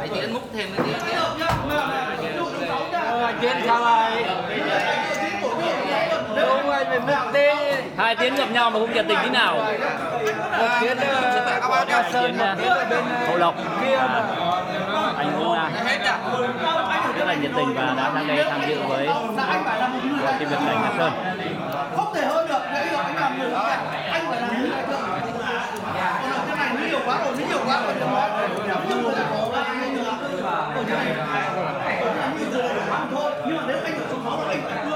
Anh Tiến múc thêm cái tí Ờ, Chiến sao vậy? Đúng rồi, mình mất đi. hai tiến gặp nhau mà không nhiệt tình tí nào? Một Chiến ờ, Cao Sơn, ờ, ở bên Hậu Lộc. Kia. à, anh cũng rất là nhiệt tình và đã sang đây tham dự với team Nhật Cảnh Ngọc Sơn. Không thể hơn Nếu anh.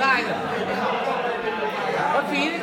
Nein. Und für jeden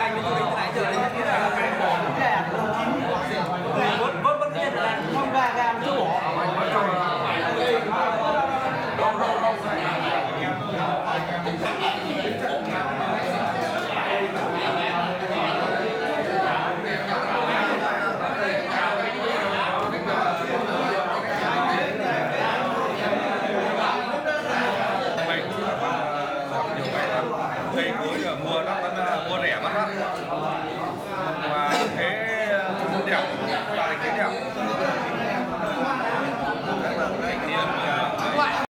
不打也可